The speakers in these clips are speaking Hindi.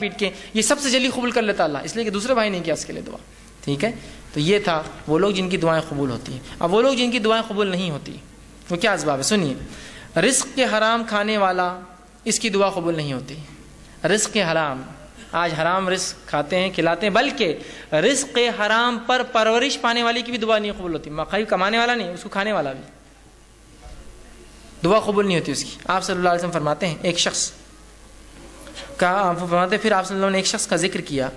पीट के ये सबसे जल्दी कबूल कर लेता अल्लाह, इसलिए कि दूसरे भाई ने किया उसके लिए दुआ। ठीक है? तो ये था, वो लोग जिनकी दुआएँ कबूल होती हैं। अब वो लोग जिनकी दुआएँ कबूल नहीं होती, वो क्या इसबाब है? सुनिए। रिस्क के हराम खाने वाला, इसकी दुआ कबूल नहीं होती। रिस्क के हराम, आज हराम रिस्क खाते हैं, खिलाते हैं, बल्कि रिस्क हराम पर परवरिश पाने वाले की भी दुआ नहीं कबूल होती। मकई कमाने वाला नहीं, उसको खाने वाला भी। दुआ कबूल नहीं होती उसकी। आप सल्लल्लाहु अलैहि वसल्लम फरमाते हैं, एक शख्स। का आप फरमाते, फिर आप सल्लल्लाहु ने एक शख्स का ज़िक्र किया,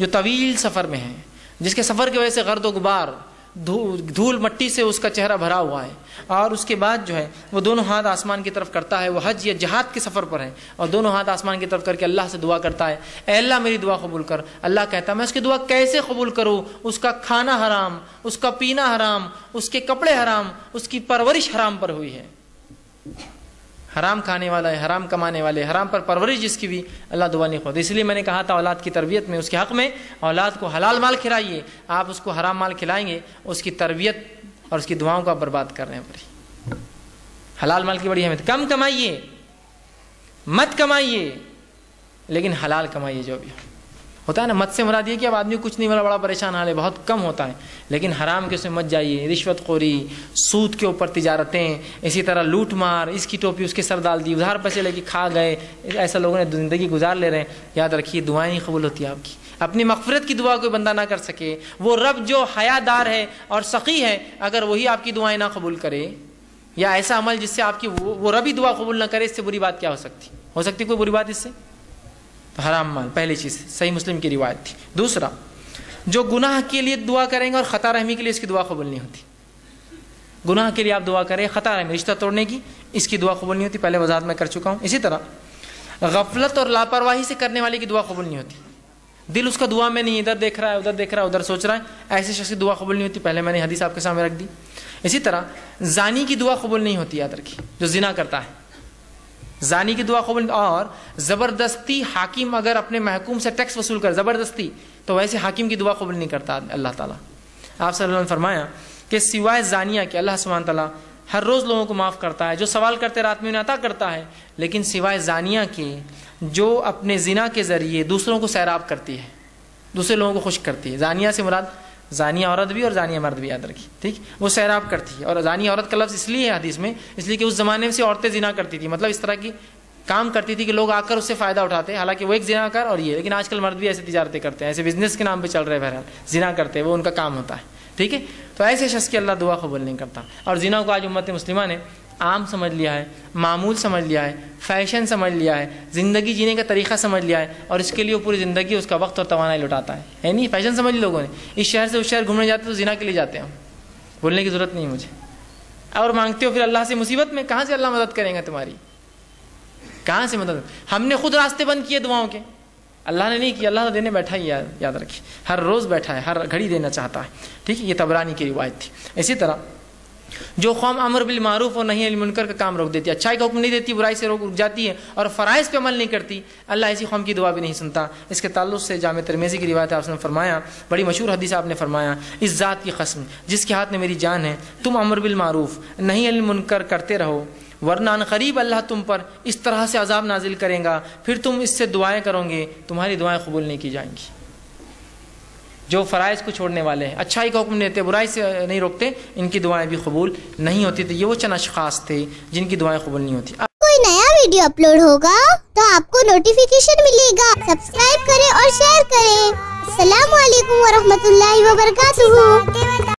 जो तवील सफ़र में है, जिसके सफ़र की वजह से गर्द गुबार धूल मट्टी से उसका चेहरा भरा हुआ है, और उसके बाद जो है, वो दोनों हाथ आसमान की तरफ़ करता है, वो हज या जहाद के सफ़र पर है, और दोनों हाथ आसमान की तरफ़ करके अल्लाह से दुआ करता है अल्लाह, मेरी दुआ कबूल कर। अल्लाह कहता है, मैं उसकी दुआ कैसे कबूल करूँ? उसका खाना हराम, उसका पीना हराम, उसके कपड़े हराम, उसकी परवरिश हराम पर हुई है। हराम खाने वाला है, हराम कमाने वाले हराम पर परवरिश जिसकी भी अल्लाह दुआ नहीं खोद। इसलिए मैंने कहा था, औलाद की तरबियत में, उसके हक़ में, औलाद को हलाल माल खिलाइए, आप उसको हराम माल खिलाएँगे, उसकी तरबियत और उसकी दुआओं को आप बर्बाद कर रहे हैं बड़ी। हलाल माल की बड़ी अहमियत। कम कमाइए, मत कमाइए, लेकिन हलाल कमाइए जो भी हो। होता है ना मत से मुराद ये कि अब आदमी कुछ नहीं मिला बड़ा परेशान हाल है बहुत कम होता है। लेकिन हराम के उसमें मत जाइए रिश्वत खोरी सूद के ऊपर तजारतें इसी तरह लूट मार इसकी टोपी उसके सर डाल दी उधार पैसे लेके खा गए ऐसा लोगों ने ज़िंदगी गुजार ले रहे हैं। याद रखिए दुआएँ नहीं कबूल होती आपकी। अपनी मकफरत की दुआ कोई बंदा ना कर सके। वो रब जो हयादार है और सखी है अगर वही आपकी दुआएँ ना कबूल करे या ऐसा अमल जिससे आपकी वो, वो रबी दुआ कबूल ना करे इससे बुरी बात क्या हो सकती? हो सकती कोई बुरी बात इससे? तो हराम माल, पहली चीज़, सही मुस्लिम की रिवायत थी। दूसरा, जो गुनाह के लिए दुआ करेंगे और ख़ता रहमी के लिए इसकी दुआ कबूल नहीं होती। गुनाह के लिए आप दुआ करें, ख़ता रहमी, रिश्ता तोड़ने की इसकी दुआ कबूल नहीं होती, पहले वजाहत में कर चुका हूँ। इसी तरह, गफलत और लापरवाही से करने वाले की दुआ कबूल नहीं होती। दिल उसका दुआ में नहीं, इधर देख रहा है, उधर देख रहा है, उधर सोच रहा है, ऐसे शख्स की दुआ कबूल नहीं होती, पहले मैंने हदीस आपके सामने रख दी। इसी तरह, जानी की दुआ कबूल नहीं होती, याद रखी जो जिना करता है। जानी की दुआ कबूल और ज़बरदस्ती हाकिम अगर अपने महकूम से टैक्स वसूल कर, ज़बरदस्ती तो वैसे हाकिम की दुआ कबूल नहीं करता अल्लाह ताला। आप सल्लल्लाहु अलैहि फरमाया कि सिवाय जानिया के अल्लाह सुबहान ताला हर रोज़ लोगों को माफ़ करता है, जो सवाल करते रात में उन्हें अता करता है, लेकिन सिवाय जानिया के, जो अपने जिना के ज़रिए दूसरों को सैराब करती है, दूसरे लोगों को खुश करती है। जानिया से मुराद जानिया औरत भी और जानिया मर्द भी, याद रखी ठीक? वो सैराब करती है। और जानिया औरत का लफ्ज़ इसलिए है हदीस में, इसलिए कि उस ज़माने में से औरतें जिना करती थी। मतलब इस तरह की काम करती थी कि लोग आकर उससे फ़ायदा उठाते हालाँकि वो एक जिना कर और ये, लेकिन आजकल मर्द भी ऐसे तिजारतें करते हैं, ऐसे बिज़नेस के नाम पर चल रहे बहरहाल। जिना करते हैं, वो उनका काम होता है, ठीक है? तो ऐसे शख्स की अल्लाह दुआ कबूल नहीं करता। और जिना को आज उम्मत मुस्लिमा ने आम समझ लिया है, मामूल समझ लिया है, फ़ैशन समझ लिया है, ज़िंदगी जीने का तरीका समझ लिया है और इसके लिए वो पूरी ज़िंदगी उसका वक्त और तोानाई लुटाता है। है नहीं? फ़ैशन समझ लोगों ने। इस शहर से उस शहर घूमने जाते तो जिना के लिए जाते हैं। बोलने की ज़रूरत नहीं मुझे। और मांगते हो फिर अल्लाह से मुसीबत में? कहाँ से अल्लाह मदद करेंगे तुम्हारी? कहाँ से मदद? हमने खुद रास्ते बंद किए दुआओं के। अल्लाह ने नहीं किया। अल्लाह देने बैठा ही याद याद रखिए। हर रोज़ बैठा है, हर घड़ी देना चाहता है। ठीक है? ये तबरानी की रिवायत थी। इसी तरह जो कौम अमर बिल मारूफ और नहीं मुनकर का काम रोक देती है। अच्छाई का हुक्म नहीं देती, बुराई से रोक रुक जाती है और फ़राइज़ पे अमल नहीं करती। अल्लाह ऐसी कौम की दुआ भी नहीं सुनता। इसके ताल्लुक से जाम तरमेज़ी की रिवायत आपने फरमाया, बड़ी मशहूर हदीस आपने फरमाया, इस ज़ात की कसम जिसके हाथ में मेरी जान है, तुम अमर बिल मारूफ, नहीं मुनकर करते रहो, वरना करीब अल्लाह तुम पर इस तरह से अजाब नाजिल करेगा, फिर तुम इससे दुआएँ करोगे, तुम्हारी दुआएँ कबूल नहीं की जाएँगी। जो फ़रज़ को छोड़ने वाले हैं। अच्छाई का हुक्म देते, बुराई से नहीं रोकते, इनकी दुआएँ भी कबूल नहीं होती। थी ये वो चंद अशास थे जिनकी दुआएँ कबूल नहीं होती। कोई नया वीडियो अपलोड होगा तो आपको नोटिफिकेशन मिलेगा। सब्सक्राइब करें और शेयर करें। वरहमतुल्लाहि वबरकातुहू